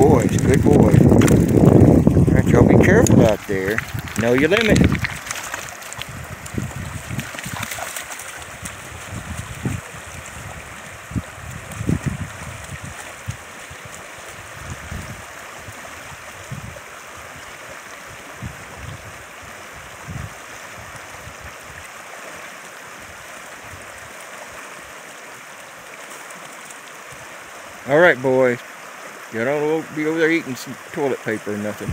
boys. Good boys. All right, y'all be careful out there. Know your limit. All right, boys. You don't be over there eating some toilet paper or nothing.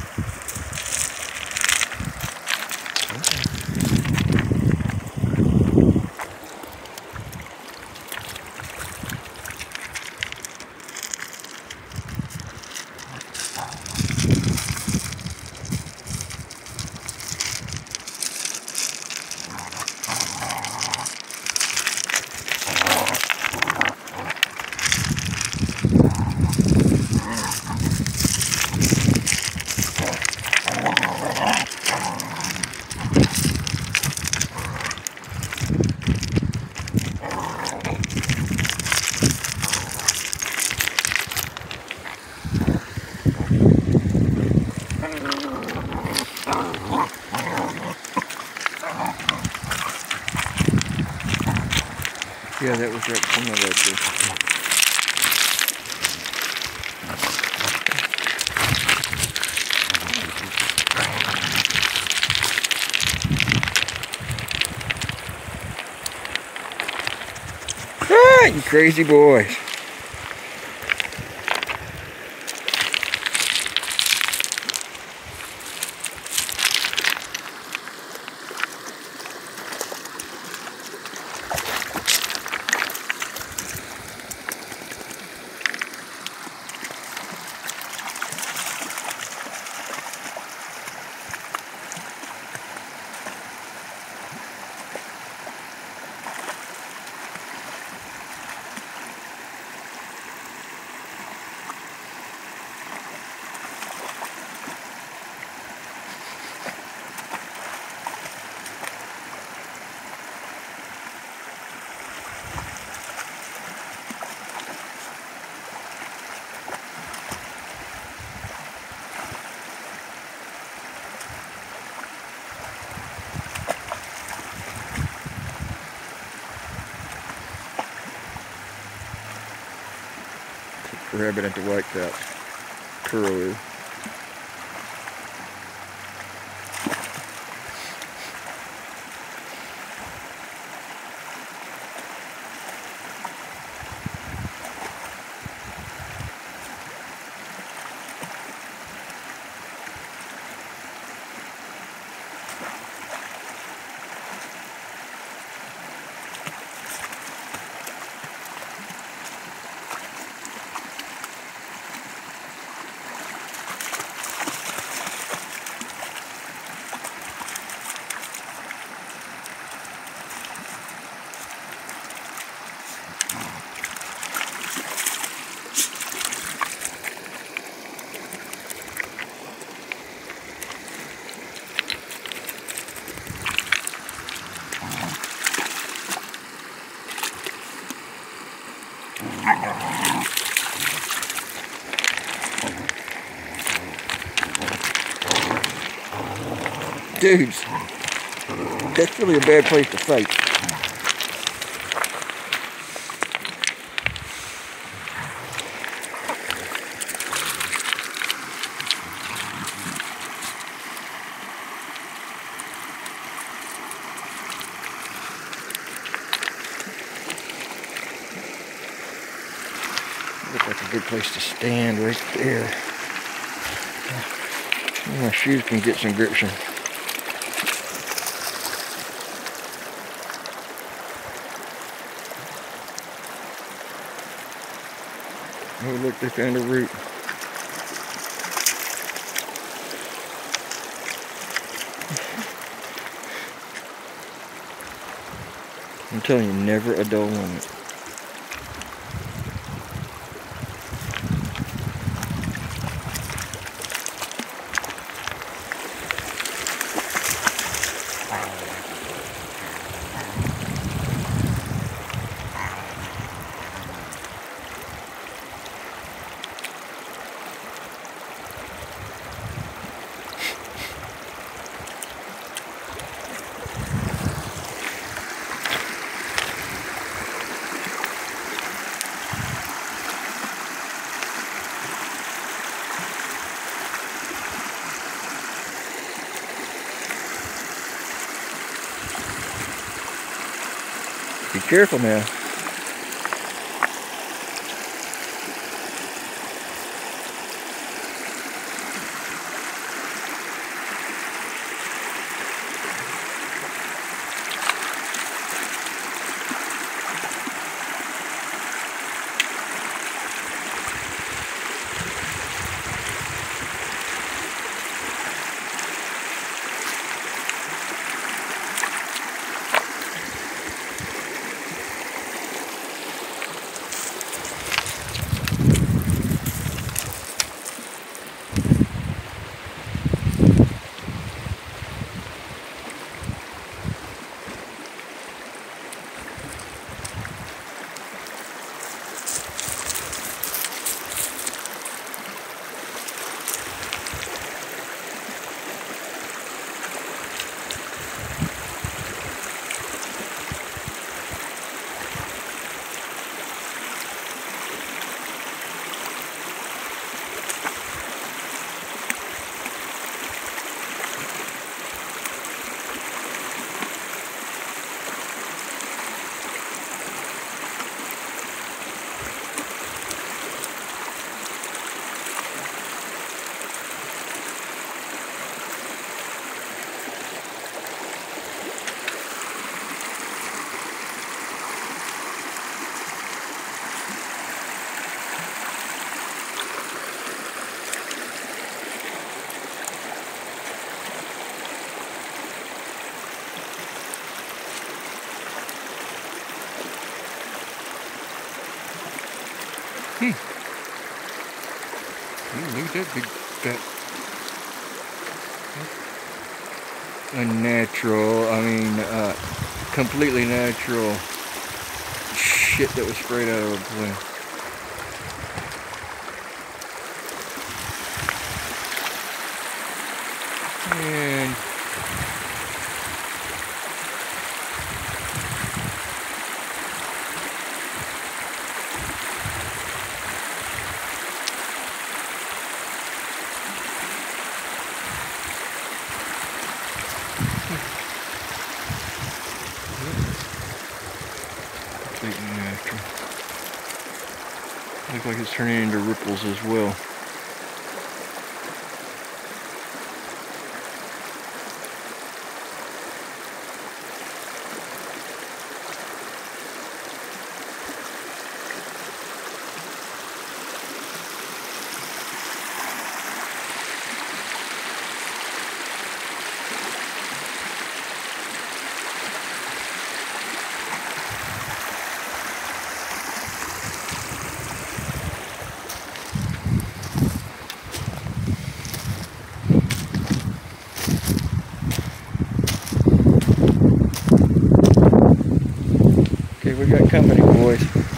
Yeah, that was right from the. Ah, you crazy boys. Rabbit at the white cap. Kuro. Dudes, that's really a bad place to fight. Look like a good place to stand right there. My shoes can get some gription. Oh, look, they found a root. I'm telling you, never a dull moment. Careful now. Hmm. Look at that big fat. Unnatural, I mean, uh, completely natural shit that was sprayed out of a plane. And Completely natural. Looks like it's turning into ripples as well. we got company, boys.